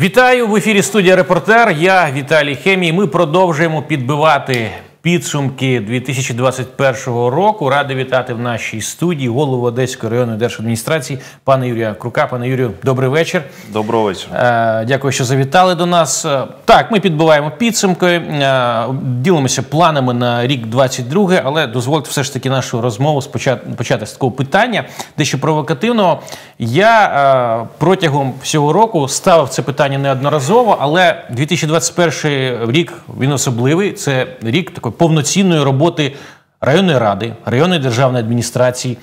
Вітаю в ефірі студія Репортер. Я Віталій Хемій. Ми продовжуємо підбивати підсумки 2021 року. Радий вітати в нашій студії голову Одеської районної держадміністрації пана Юрія Крука. Пане Юрію, добрий вечір. Доброго вечора. Е, Дякую, що завітали до нас. Е, Так, ми підбиваємо підсумки, е, ділимося планами на рік 22, але дозвольте все ж таки нашу розмову спочат- почати з такого питання, дещо провокативного. Я протягом всього року ставив це питання неодноразово, але 2021 рік він особливий. Це рік повноцінної роботи районної ради, районної державної адміністрації.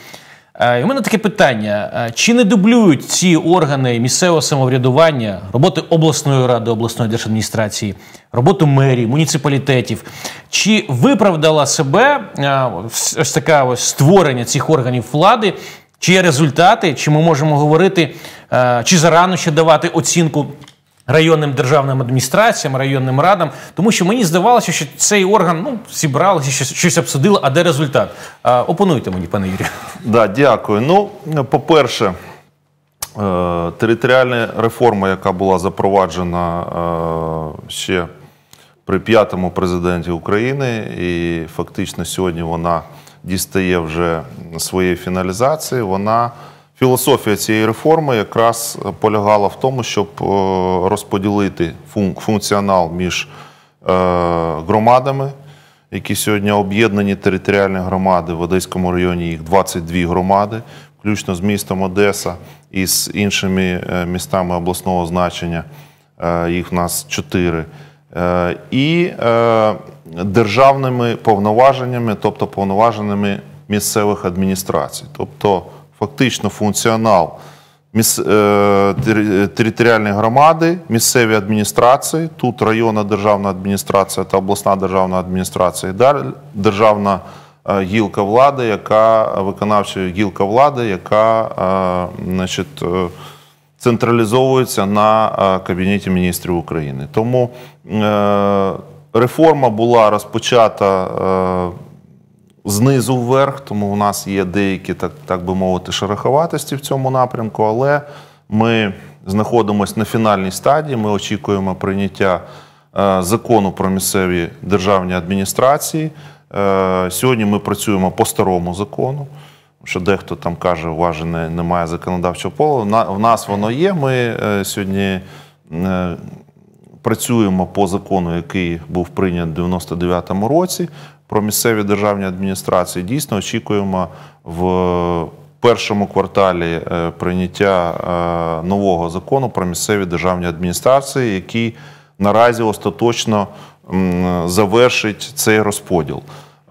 Е, У мене таке питання: Е, чи не дублюють ці органи місцевого самоврядування роботи обласної ради, обласної держадміністрації, роботу мерії, муніципалітетів? Чи виправдала себе е, ось таке ось створення цих органів влади? Чи є результати? Чи ми можемо говорити, е, чи зарано ще давати оцінку районним державним адміністраціям, районним радам, тому що мені здавалося, що цей орган ну, зібралися, щось, щось обсудили, а де результат? А, опонуйте мені, пане Юрію. Да, дякую. Ну, по-перше, е, територіальна реформа, яка була запроваджена е, ще при п'ятому президенті України, і фактично сьогодні вона дістає вже своєї фіналізації. Вона філософія цієї реформи якраз полягала в тому, щоб е, розподілити функціонал між е, громадами. Які сьогодні об'єднані територіальні громади в Одеському районі, їх 22 громади, включно з містом Одеса і з іншими е, містами обласного значення. Е, Їх в нас 4. І е, державними повноваженнями, тобто повноваженнями місцевих адміністрацій. Тобто, фактично, функціонал е, громади, місцеві адміністрації, тут районна державна адміністрація та обласна державна адміністрація, далі державна е, гілка влади, яка виконавча гілка влади, яка е, значить, централізовується на Кабінеті міністрів України. Тому реформа була розпочата. Знизу вверх, тому у нас є деякі, так, так би мовити, шероховатості в цьому напрямку, але ми знаходимося на фінальній стадії. Ми очікуємо прийняття е, закону про місцеві державні адміністрації. Е, сьогодні ми працюємо по старому закону. Що дехто там каже, у вас немає законодавчого поля. На- В нас воно є. Ми е, сьогодні працюємо по закону, який був прийнят у 99-му році про місцеві державні адміністрації. Дійсно, очікуємо в першому кварталі е, прийняття е, нового закону про місцеві державні адміністрації, який наразі остаточно завершить цей розподіл.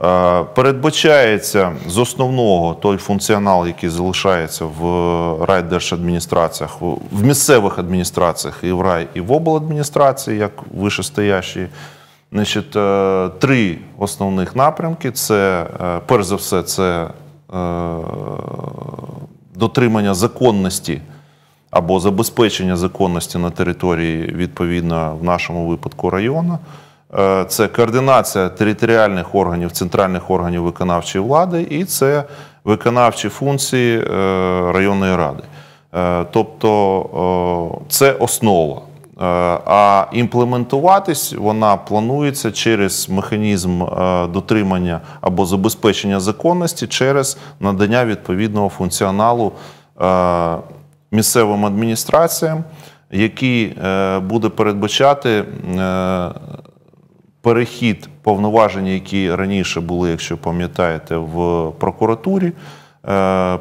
Е, Передбачається з основного той функціонал, який залишається в райдержадміністраціях, в місцевих адміністраціях і в рай, і в обладміністрації, як вишестоящі. Значить, е, три основних напрямки: це е, перш за все, це е, дотримання законності або забезпечення законності на території, відповідно, в нашому випадку району. Це координація територіальних органів, центральних органів виконавчої влади, і це виконавчі функції районної ради. Тобто це основа. Е, А імплементуватись вона планується через механізм е, дотримання або забезпечення законності через надання відповідного функціоналу е, місцевим адміністраціям, який буде передбачати перехід повноважень, які раніше були, якщо пам'ятаєте, в прокуратурі,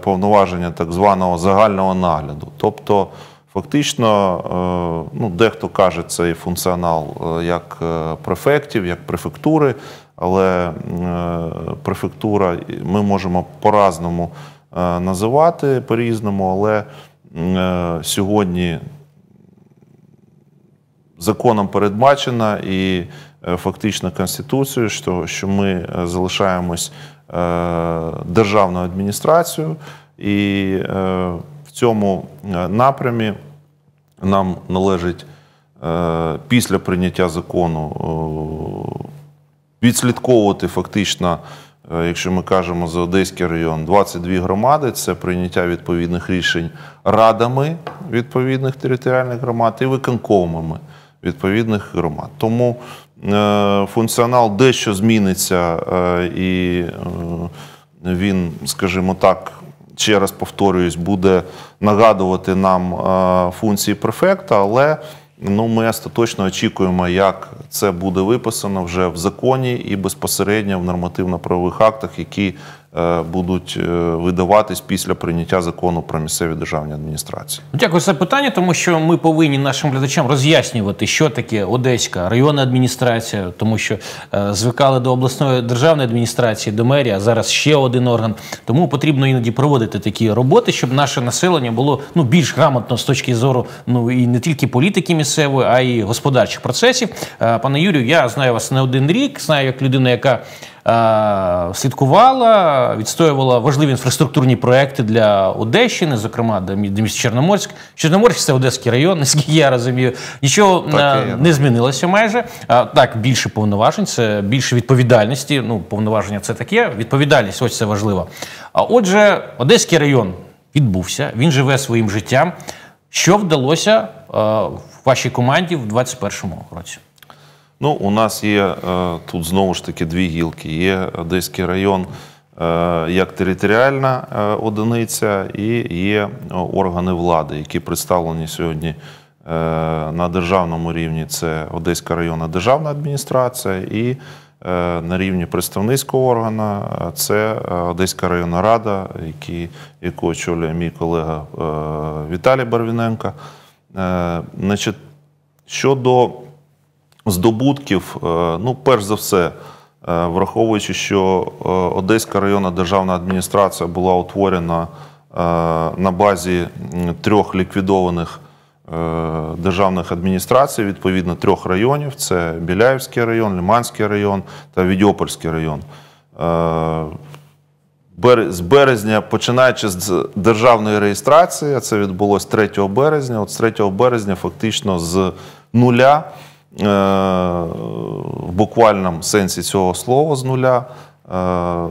повноваження так званого загального нагляду. Тобто, фактично, е, ну, дехто каже цей функціонал е, як е, префектів, як префектури, але префектура ми можемо по-разному називати по-різному, але сьогодні законом передбачено і фактично Конституцією, що, що ми залишаємось державною адміністрацією, і в цьому напрямі нам належить е, після прийняття закону е, відслідковувати фактично, е, якщо ми кажемо за Одеський район, 22 громади, це прийняття відповідних рішень радами відповідних територіальних громад і виконкомами відповідних громад. Тому функціонал дещо зміниться, і він, скажімо так, ще раз повторююсь, буде нагадувати нам е, функції префекта, але ну, ми остаточно очікуємо, як це буде виписано вже в законі і безпосередньо в нормативно-правових актах, які будуть е, видаватись після прийняття закону про місцеві державні адміністрації. Дякую за питання, тому що ми повинні нашим глядачам роз'яснювати, що таке Одеська районна адміністрація, тому що е, звикали до обласної державної адміністрації, до мерії, а зараз ще один орган. Тому потрібно іноді проводити такі роботи, щоб наше населення було ну більш грамотно з точки зору ну і не тільки політики місцевої, а й господарчих процесів. Е, пане Юрію, я знаю вас не один рік, знаю як людина, яка. Е, слідкувала, відстоювала важливі інфраструктурні проекти для Одещини, зокрема до міста Чорноморськ. Чорноморськ це Одеський район, наскільки я розумію. Нічого Так, е, не змінилося майже. Так, більше повноважень, це більше відповідальності. Ну, повноваження це таке. Відповідальність, ось це важливо. А отже, Одеський район відбувся, він живе своїм життям. Що вдалося е, вашій команді в 2021 році? Ну, у нас є е, тут знову ж таки дві гілки. Є Одеський район е, як територіальна е, одиниця, і є органи влади, які представлені сьогодні на державному рівні. Це Одеська районна державна адміністрація, і на рівні представницького органу це Одеська районна рада, яку очолює мій колега Віталій Барвіненко. Значить, щодо здобутків, е, ну, перш за все, е, враховуючи, що е, Одеська районна державна адміністрація була утворена на базі трьох ліквідованих державних адміністрацій, відповідно трьох районів: це Біляївський район, Лиманський район та Відьопольський район. З березня, починаючи з державної реєстрації, це відбулося 3 березня. От з 3 березня, фактично з нуля в буквальному сенсі цього слова з нуля. Е,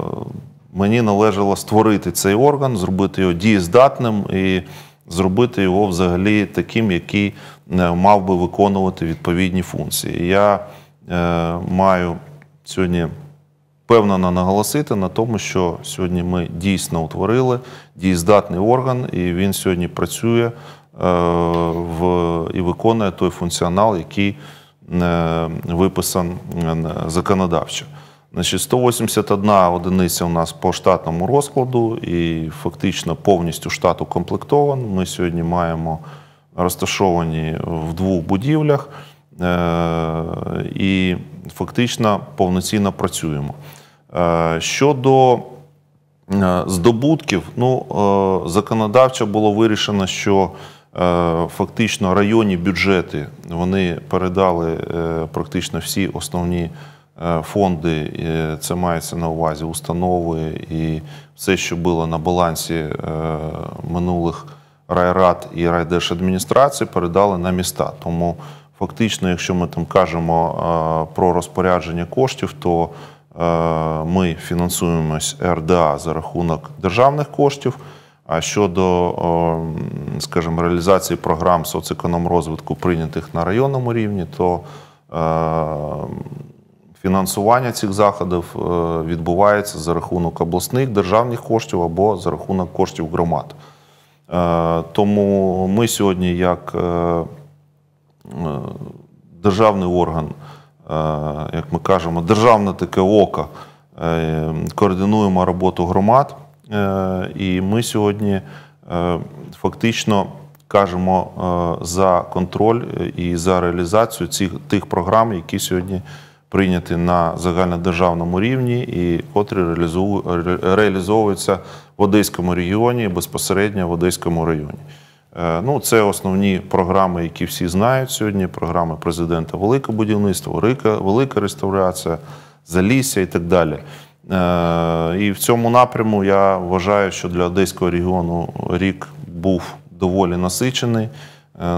мені належало створити цей орган, зробити його дієздатним і зробити його взагалі таким, який е, мав би виконувати відповідні функції. Я маю сьогодні впевнено наголосити на тому, що сьогодні ми дійсно утворили дієздатний орган, і він сьогодні працює в, і виконує той функціонал, який Е, виписан е, законодавчо. Значить, 181 одиниця у нас по штатному розкладу і фактично повністю штат укомплектований. Ми сьогодні маємо розташовані в двох будівлях е, і фактично повноцінно працюємо. Щодо здобутків, ну, законодавчо було вирішено, що Е, фактично районні бюджети вони передали е, практично всі основні е, фонди. Це мається на увазі установи і все, що було на балансі минулих райрад і райдержадміністрації, передали на міста. Тому фактично, якщо ми там кажемо про розпорядження коштів, то ми фінансуємось РДА за рахунок державних коштів. А щодо, скажімо, реалізації програм соцекономрозвитку, прийнятих на районному рівні, то е, фінансування цих заходів е, відбувається за рахунок обласних державних коштів або за рахунок коштів громад. Е, тому ми сьогодні, як державний орган, як ми кажемо, державне таке око, координуємо роботу громад. Е, і ми сьогодні е, фактично кажемо е, за контроль і за реалізацію цих тих програм, які сьогодні прийняті на загальнодержавному рівні, і котрі реалізовуються в Одеському регіоні безпосередньо в Одеському районі. Ну, Це основні програми, які всі знають сьогодні. Програми президента Велике будівництво, Велика, Велика реставрація, Залісся і так далі. Е, і в цьому напряму я вважаю, що для Одеського регіону рік був доволі насичений. Е,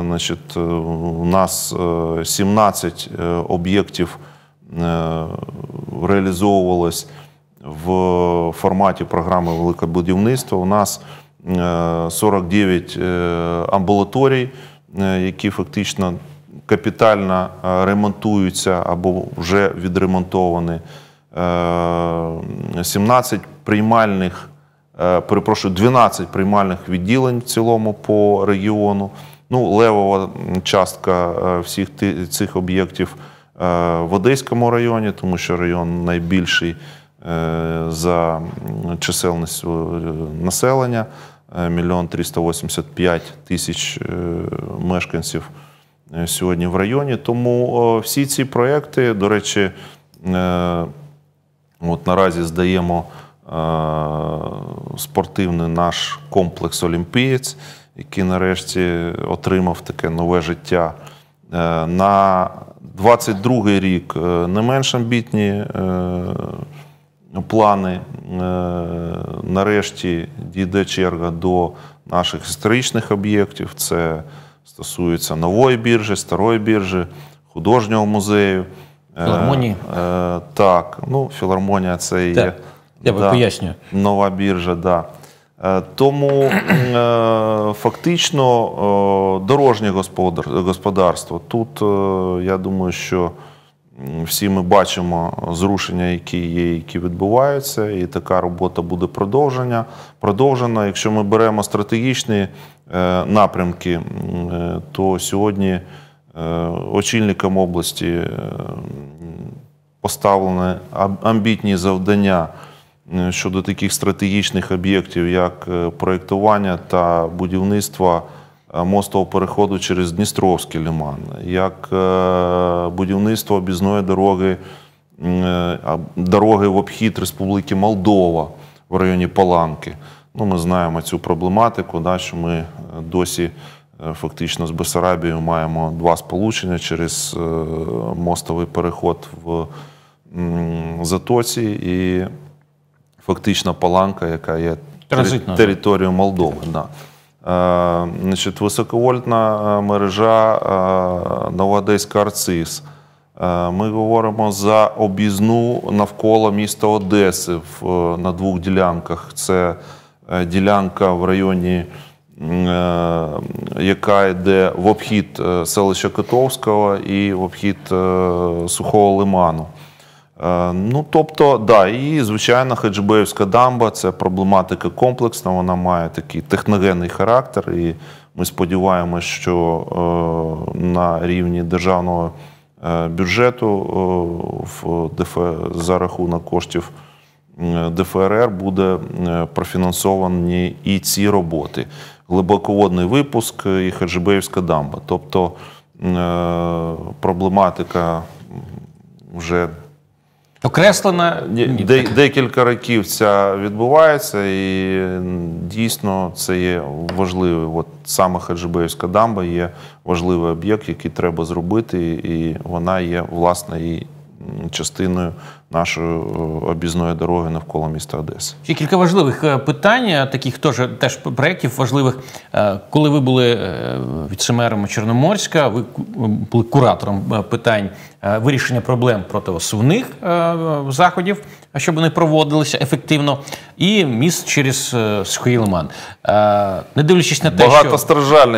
значить, У нас 17 е, об'єктів реалізовувалось в форматі програми Велике будівництво. У нас 49 амбулаторій, які фактично капітально ремонтуються або вже відремонтовані. 17 приймальних, перепрошую, 12 приймальних відділень в цілому по регіону. Ну, левова частка всіх цих об'єктів в Одеському районі, тому що район найбільший за чисельністю населення. Мільйон 385 тисяч мешканців сьогодні в районі. Тому всі ці проекти, до речі, от наразі здаємо спортивний наш комплекс Олімпієць, який нарешті отримав таке нове життя. На 22-й рік не менш амбітні плани. Нарешті дійде черга до наших історичних об'єктів. Це стосується нової біржі, старої біржі, художнього музею. Філармонії? Так, ну, філармонія це і є. Я да, пояснюю. Нова біржа, так. Да. Тому фактично дорожнє господарство. Тут я думаю, що всі ми бачимо зрушення, які є, які відбуваються, і така робота буде продовжена. продовжена. Якщо ми беремо стратегічні напрямки, то сьогодні очільникам області поставлені амбітні завдання щодо таких стратегічних об'єктів, як проєктування та будівництво мостового переходу через Дністровський лиман, як будівництво об'їзної дороги, дороги в обхід Республіки Молдова в районі Паланки. Ну, Ми знаємо цю проблематику, да, що ми досі фактично з Бесарабією маємо два сполучення через мостовий переход в Затоці і фактично Паланка, яка є територією Молдови. Да. Значить, Високовольтна мережа Новоодеська Арцис. Ми говоримо за об'їзну навколо міста Одеси на двох ділянках. Це ділянка в районі, яка йде в обхід селища Котовського і в обхід Сухого Лиману. Ну, тобто, да, і звичайно, Хаджибеївська дамба це проблематика комплексна, вона має такий техногенний характер, і ми сподіваємося, що на рівні державного бюджету в ДФ за рахунок коштів ДФРР буде профінансовані і ці роботи. Глибоководний випуск і Хаджибеївська дамба. Тобто проблематика вже Окреслена Де, декілька років ця відбувається, і дійсно це є важливий. От саме Хаджибеївська дамба є важливий об'єкт, який треба зробити, і вона є власне і частиною нашої об'їзної дороги навколо міста Одеси. Ще кілька важливих питань, таких теж теж проєктів важливих. Коли ви були віцемером Чорноморська, ви були куратором питань вирішення проблем протиосувних заходів, щоб вони проводилися ефективно, і міст через Сухий Лиман. Не дивлячись на те, що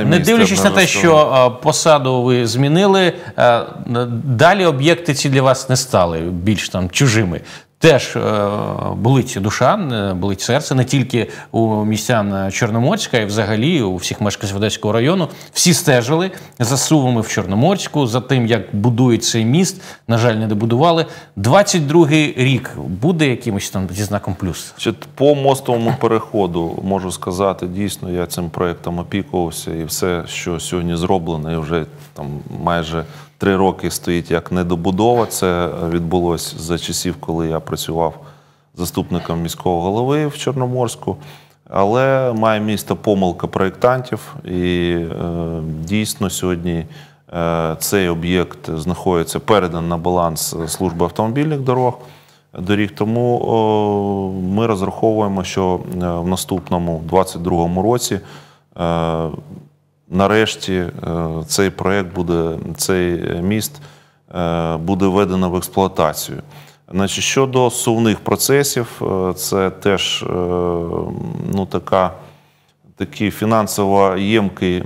не дивлячись на те, що посаду ви змінили, далі об'єкти ці для вас не стали більш там чужими. Теж е, болить душа, болить серце не тільки у містян Чорноморська, а й взагалі у всіх мешканців Одеського району. Всі стежили за сувами в Чорноморську, за тим, як будують цей міст. На жаль, не добудували. 22-й рік буде якимось там зі знаком плюс. По мостовому переходу можу сказати, дійсно я цим проєктом опікувався, і все, що сьогодні зроблено, і вже там майже три роки стоїть як недобудова. Це відбулося за часів, коли я працював заступником міського голови в Чорноморську. Але має місто помилка проєктантів, і е, дійсно сьогодні е, цей об'єкт знаходиться передан на баланс служби автомобільних дорог. Доріг тому о, ми розраховуємо, що е, в наступному 2022 році е, нарешті е, цей проєкт буде, цей міст е, буде введено в експлуатацію. Значить, Щодо сувних процесів, е, це теж ну, така такий фінансово ємкий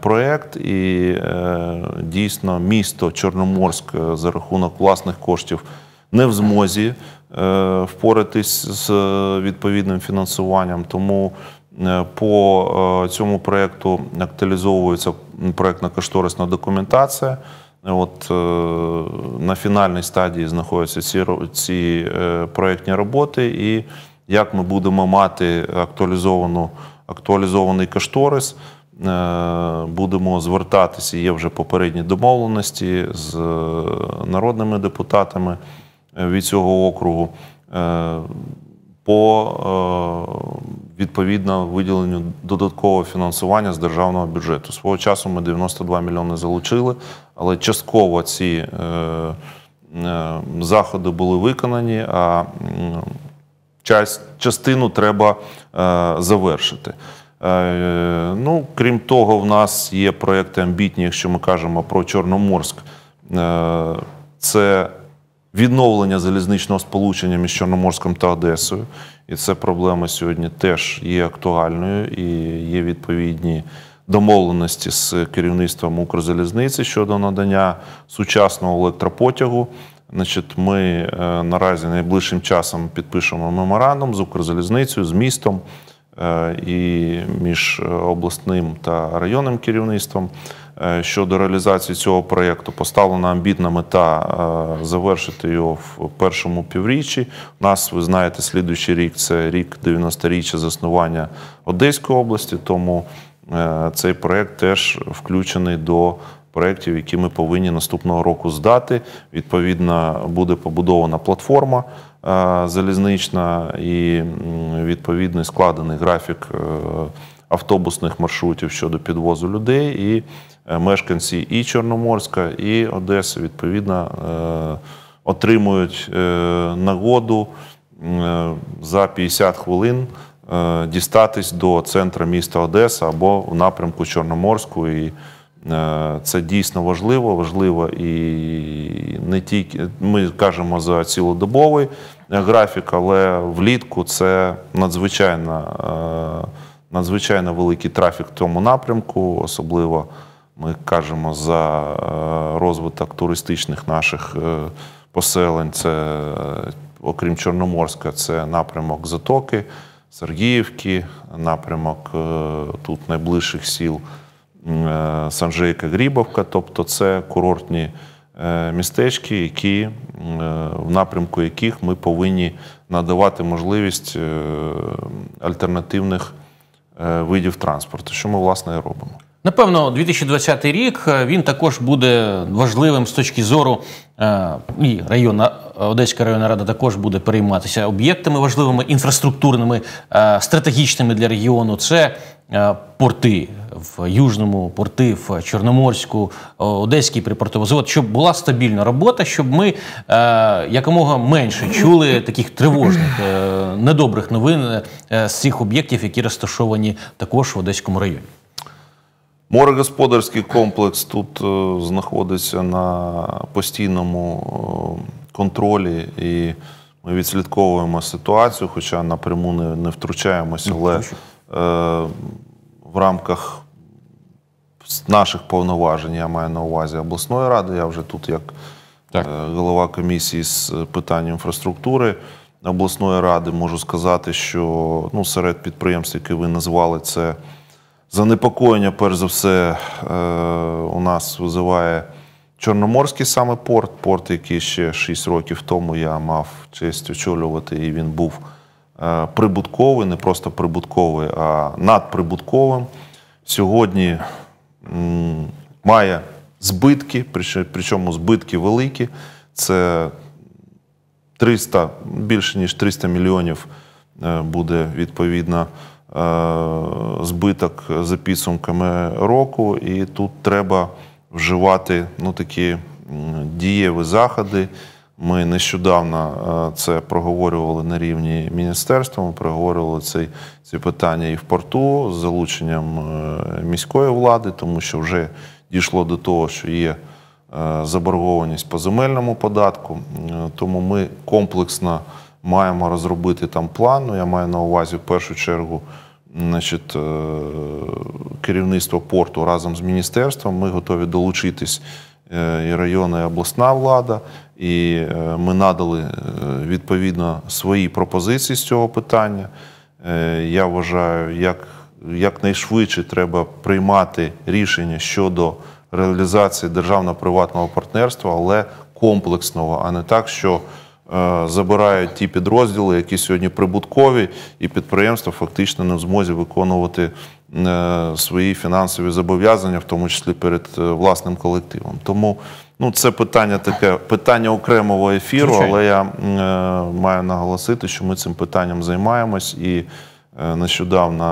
проєкт, і дійсно місто Чорноморськ за рахунок власних коштів не в змозі впоратись з відповідним фінансуванням. Тому по цьому проєкту актуалізовується проєктна кошторисна документація. От е, на фінальній стадії знаходяться ці ці е, проєктні роботи, і як ми будемо мати актуалізовану, актуалізований кошторис, е, будемо звертатися. Є вже попередні домовленості з народними депутатами від цього округу по відповідно виділенню додаткового фінансування з державного бюджету. Свого часу ми 92 мільйони залучили, але частково ці е, е, заходи були виконані, а частину треба е, завершити. Е, ну, Крім того, в нас є проекти амбітні, якщо ми кажемо про Чорноморськ. Е, це відновлення залізничного сполучення між Чорноморськом та Одесою. І це проблема сьогодні теж є актуальною і є відповідні домовленості з керівництвом Укрзалізниці щодо надання сучасного електропотягу. Значить, Ми е, наразі найближчим часом підпишемо меморандум з Укрзалізницею, з містом е, і між обласним та районним керівництвом. Е, щодо реалізації цього проєкту поставлена амбітна мета е, завершити його в першому півріччі. У нас, ви знаєте, слідуючий рік це рік 90-річчя заснування Одеської області, тому е, цей проєкт теж включений до проєктів, які ми повинні наступного року здати. Відповідно, буде побудована платформа залізнична і відповідний складений графік автобусних маршрутів щодо підвозу людей. і мешканці і Чорноморська, і Одеси відповідно е, отримують е, нагоду за 50 хвилин дістатись до центру міста Одеса або в напрямку Чорноморську. І це дійсно важливо. Важливо і не тільки ми кажемо за цілодобовий графік, але влітку це надзвичайно надзвичайно великий трафік в тому напрямку, особливо. Ми кажемо за е, розвиток туристичних наших е, поселень. Це, е, окрім Чорноморська, це напрямок Затоки, Сергіївки, напрямок тут найближчих сіл Санжейка, Грібовка. Тобто це курортні містечки, які в напрямку яких ми повинні надавати можливість альтернативних видів транспорту, що ми власне і робимо. Напевно, 2020 рік е, він також буде важливим з точки зору е, і районна Одеська районна рада також буде перейматися об'єктами важливими інфраструктурними, е, стратегічними для регіону. Це порти в Южному, порти в Чорноморську, Одеський припортовий завод, щоб була стабільна робота, щоб ми якомога менше чули таких тривожних, недобрих новин з цих об'єктів, які розташовані також в Одеському районі. Морегосподарський комплекс тут е, знаходиться на постійному е, контролі, і ми відслідковуємо ситуацію, хоча напряму не, не втручаємося, але е, в рамках наших повноважень я маю на увазі обласної ради. Я вже тут, як так. Е, голова комісії з питань інфраструктури обласної ради, можу сказати, що ну, серед підприємств, які ви назвали, це. Занепокоєння, перш за все, е, у нас визиває Чорноморський саме порт, порт, який ще 6 років тому я мав честь очолювати, і він був е, прибутковий, не просто прибутковий, а надприбутковим. Сьогодні має збитки, причому збитки великі. Це 300, більше ніж 300 мільйонів е, буде відповідно. Е, збиток за підсумками року, і тут треба вживати ну, такі дієві заходи. Ми нещодавно е, це проговорювали на рівні міністерства. Ми проговорювали ці, ці питання і в порту з залученням е, міської влади, тому що вже дійшло до того, що є заборгованість по земельному податку. Тому ми комплексно маємо розробити там план. Ну, Я маю на увазі в першу чергу значить, е, керівництво порту разом з міністерством. Ми готові долучитись е, і районна, і обласна влада. І е, ми надали відповідно свої пропозиції з цього питання. Я вважаю, як якнайшвидше треба приймати рішення щодо реалізації державно-приватного партнерства, але комплексного, а не так, що забирають ті підрозділи, які сьогодні прибуткові, і підприємства фактично не в змозі виконувати е, свої фінансові зобов'язання, в тому числі перед е, власним колективом. Тому ну, це питання таке питання окремого ефіру, Звичайно. але я е, маю наголосити, що ми цим питанням займаємось і. Е, Нещодавно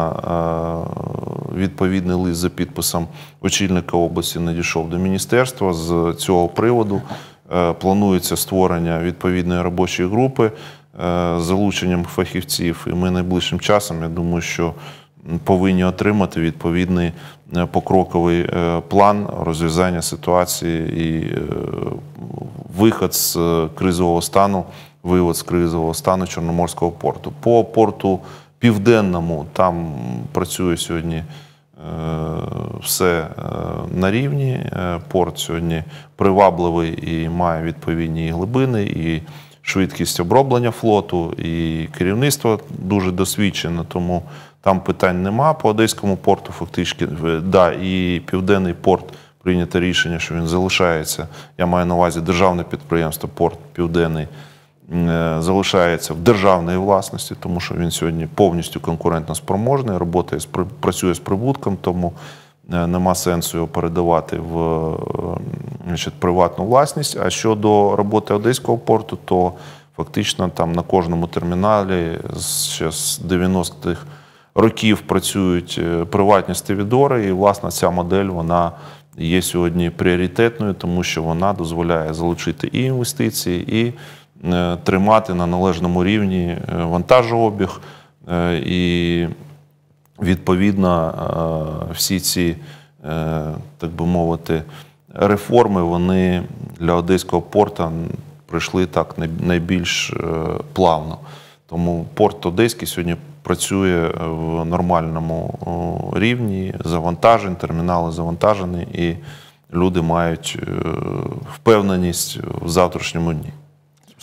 е, відповідний лист за підписом очільника області надійшов до міністерства з цього приводу. Е, Планується створення відповідної робочої групи е, з залученням фахівців. І ми найближчим часом, я думаю, що повинні отримати відповідний е, покроковий план розв'язання ситуації і виход з кризового стану, вивод з кризового стану Чорноморського порту. По порту Південному там працює сьогодні все е, на рівні. Е, Порт сьогодні привабливий і має відповідні глибини, і швидкість оброблення флоту, і керівництво дуже досвідчене, тому там питань нема. По Одеському порту фактично, е, да, і Південний порт прийнято рішення, що він залишається. Я маю на увазі державне підприємство Порт Південний е, залишається в державній власності, тому що він сьогодні повністю конкурентно спроможний, роботає працює з прибутком, тому е, нема сенсу його передавати в е, значить, приватну власність. А щодо роботи Одеського порту, то фактично там на кожному терміналі ще з 90-х років працюють е, приватні стивідори, і власне ця модель вона є сьогодні пріоритетною, тому що вона дозволяє залучити і інвестиції, і е, тримати на належному рівні е, вантажообіг. е, І відповідно е, всі ці, е, так би мовити, реформи вони для одеського порта пройшли так найбільш е, плавно. Тому порт Одеський сьогодні працює в нормальному рівні, завантажень, термінали завантажені, і люди мають е, впевненість в завтрашньому дні.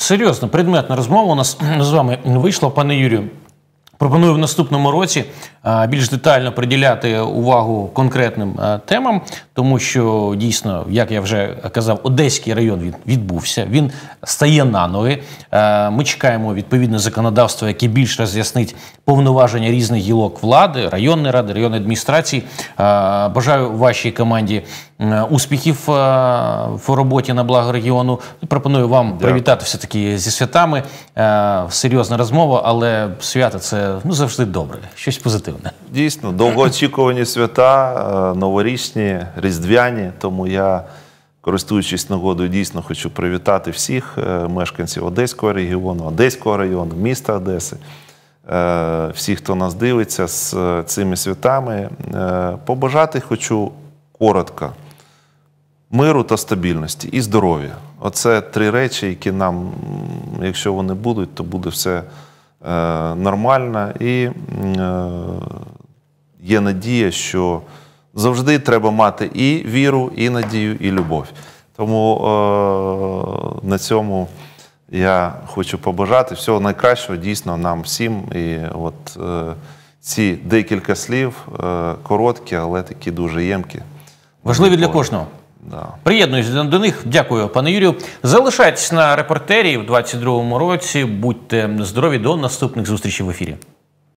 Серйозно, предметна розмова у нас з вами вийшла, пане Юрію. Пропоную в наступному році більш детально приділяти увагу конкретним темам, тому що дійсно, як я вже казав, Одеський район він відбувся, він стає на ноги. Ми чекаємо відповідне законодавство, яке більш роз'яснить повноваження різних гілок влади, районної ради, районної адміністрації. Бажаю вашій команді успіхів е, в роботі на благо регіону. Пропоную вам привітати все таки зі святами. Е, Серйозна розмова, але свято це ну завжди добре, щось позитивне. Дійсно, довгоочікувані свята, е, новорічні, різдвяні. Тому я, користуючись нагодою, дійсно хочу привітати всіх е, мешканців Одеського регіону, Одеського району, міста Одеси, е, всіх, хто нас дивиться з е, цими святами. Е, Побажати хочу коротко. Миру та стабільності і здоров'я. Оце три речі, які нам, якщо вони будуть, то буде все е, нормально. І е, є надія, що завжди треба мати і віру, і надію, і любов. Тому е, на цьому я хочу побажати всього найкращого дійсно нам всім. І от е, ці декілька слів е, короткі, але такі дуже ємкі. Важливі для кожного. Да. Приєднуюсь до них. Дякую, пане Юрію. Залишайтесь на репортері в 22-му році. Будьте здорові до наступних зустрічей в ефірі.